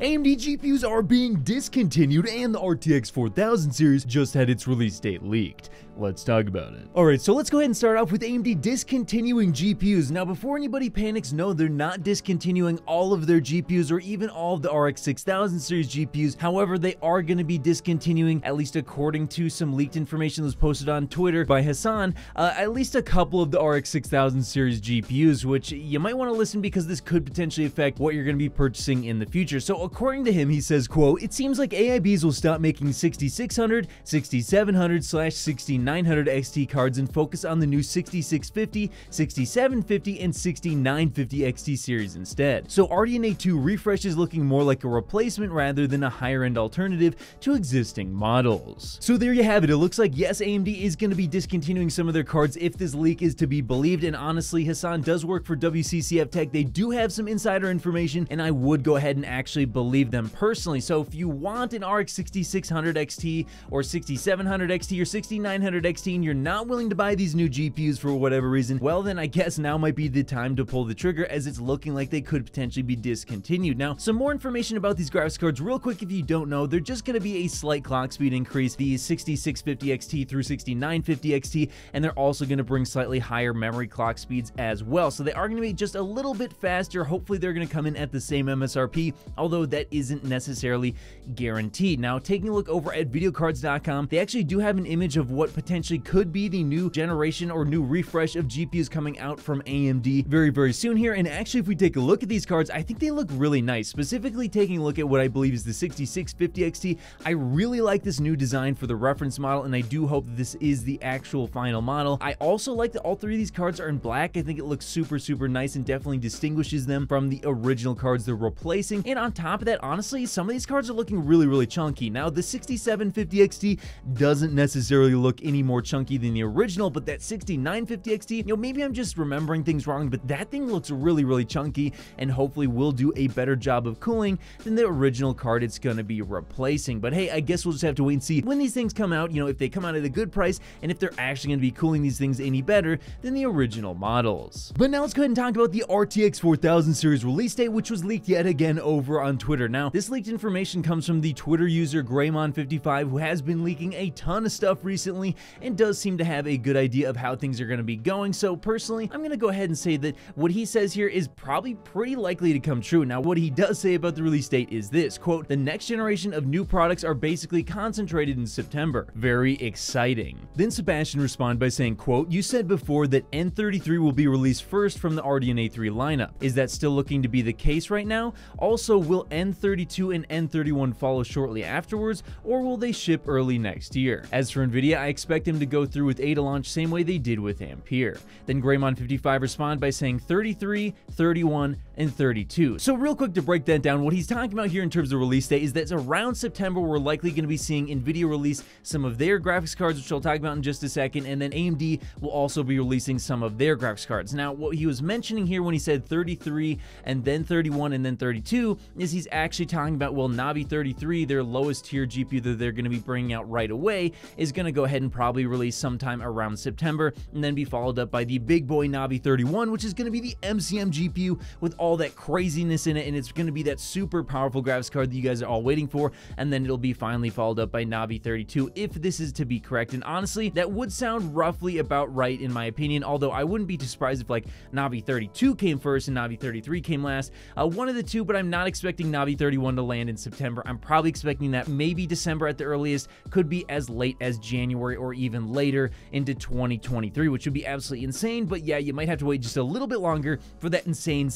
AMD GPUs are being discontinued and the RTX 4000 series just had its release date leaked. Let's talk about it. Alright, so let's go ahead and start off with AMD discontinuing GPUs. Now, before anybody panics, no, they're not discontinuing all of their GPUs or even all of the RX 6000 series GPUs. However, they are going to be discontinuing, at least according to some leaked information that was posted on Twitter by Hassan, uh, at least a couple of the RX 6000 series GPUs, which you might want to listen because this could potentially affect what you're going to be purchasing in the future. So according to him, he says, quote, it seems like AIBs will stop making 6600, 6700 slash 6900 XT cards and focus on the new 6650, 6750, and 6950 XT series instead. So RDNA 2 refresh is looking more like a replacement rather than a higher end alternative to existing models. So there you have it. It looks like yes, AMD is going to be discontinuing some of their cards if this leak is to be believed. And honestly, Hassan does work for WCCF Tech. They do have some insider information, and I would go ahead and actually believe them personally. So if you want an RX 6600 XT or 6700 XT or 6900 XT and you're not willing to buy these new GPUs for whatever reason, well then I guess now might be the time to pull the trigger as it's looking like they could potentially be discontinued. Now, some more information about these graphics cards real quick if you don't know, they're just going to be a slight clock speed increase, the 6650 XT through 6950 XT, and they're also going to bring slightly higher memory clock speeds as well. So they are going to be just a little bit faster. Hopefully they're going to come in at the same MSRP, although that isn't necessarily guaranteed. Now, taking a look over at videocardz.com, they actually do have an image of what potentially potentially could be the new generation or new refresh of GPUs coming out from AMD very, very soon here. And actually, if we take a look at these cards, I think they look really nice. Specifically taking a look at what I believe is the 6650 XT, I really like this new design for the reference model, and I do hope that this is the actual final model. I also like that all three of these cards are in black. I think it looks super, super nice and definitely distinguishes them from the original cards they're replacing. And on top of that, honestly, some of these cards are looking really, really chunky. Now, the 6750 XT doesn't necessarily look any more chunky than the original, but that 6950 XT, you know, maybe I'm just remembering things wrong, but that thing looks really, really chunky and hopefully will do a better job of cooling than the original card it's going to be replacing. But hey, I guess we'll just have to wait and see when these things come out, you know, if they come out at a good price and if they're actually going to be cooling these things any better than the original models. But now let's go ahead and talk about the RTX 4000 series release date, which was leaked yet again over on Twitter. Now, this leaked information comes from the Twitter user Greymon55, who has been leaking a ton of stuff recently and does seem to have a good idea of how things are going to be going. So personally, I'm going to go ahead and say that what he says here is probably pretty likely to come true. Now, what he does say about the release date is this, quote, the next generation of new products are basically concentrated in September. Very exciting. Then Sebastian responded by saying, quote, you said before that N33 will be released first from the RDNA 3 lineup. Is that still looking to be the case right now? Also, will N32 and N31 follow shortly afterwards, or will they ship early next year? As for NVIDIA, I expect them to go through with Ada launch same way they did with Ampere. Then Greymon55 responded by saying 33, 31, and 32. So real quick to break that down, what he's talking about here in terms of release date is that around September, we're likely going to be seeing NVIDIA release some of their graphics cards, which I'll talk about in just a second, and then AMD will also be releasing some of their graphics cards. Now, what he was mentioning here when he said 33 and then 31 and then 32 is he's actually talking about, well, Navi 33, their lowest tier GPU that they're going to be bringing out right away, is going to go ahead and probably release sometime around September, and then be followed up by the big boy Navi 31, which is going to be the MCM GPU with all that craziness in it, and it's going to be that super powerful graphics card that you guys are all waiting for, and then it'll be finally followed up by Navi 32 if this is to be correct. And honestly, that would sound roughly about right in my opinion, although I wouldn't be too surprised if like Navi 32 came first and Navi 33 came last. Uh, one of the two, but I'm not expecting Navi 31 to land in September. I'm probably expecting that maybe December at the earliest, could be as late as January or even later into 2023, which would be absolutely insane. But yeah, you might have to wait just a little bit longer for that insane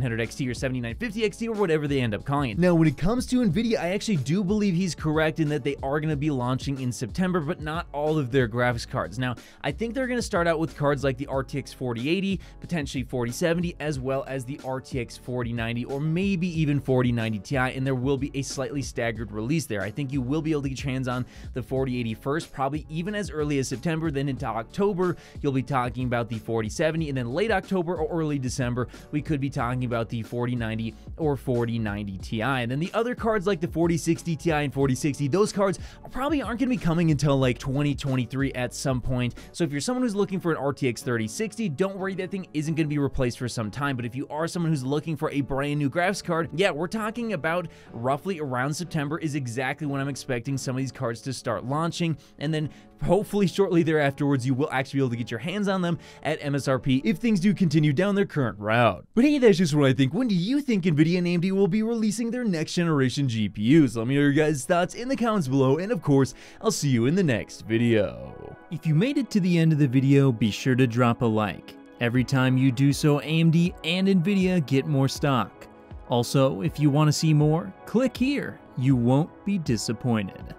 7900 XT or 7950 XT or whatever they end up calling it. Now, when it comes to NVIDIA, I actually do believe he's correct in that they are going to be launching in September, but not all of their graphics cards. Now, I think they're going to start out with cards like the RTX 4080, potentially 4070, as well as the RTX 4090, or maybe even 4090 Ti, and there will be a slightly staggered release there. I think you will be able to get your hands on the 4080 first, probably even as early as September, then into October, you'll be talking about the 4070, and then late October or early December, we could be talking talking about the 4090 or 4090 Ti. And then the other cards like the 4060 Ti and 4060, those cards probably aren't going to be coming until like 2023 at some point. So if you're someone who's looking for an RTX 3060, don't worry, that thing isn't going to be replaced for some time. But if you are someone who's looking for a brand new graphics card, yeah, we're talking about roughly around September is exactly when I'm expecting some of these cards to start launching. And then hopefully shortly thereafterwards, you will actually be able to get your hands on them at MSRP if things do continue down their current route. But hey, that's just what I think. When do you think NVIDIA and AMD will be releasing their next generation GPUs? Let me know your guys' thoughts in the comments below, and of course, I'll see you in the next video. If you made it to the end of the video, be sure to drop a like. Every time you do so, AMD and NVIDIA get more stock. Also, if you want to see more, click here. You won't be disappointed.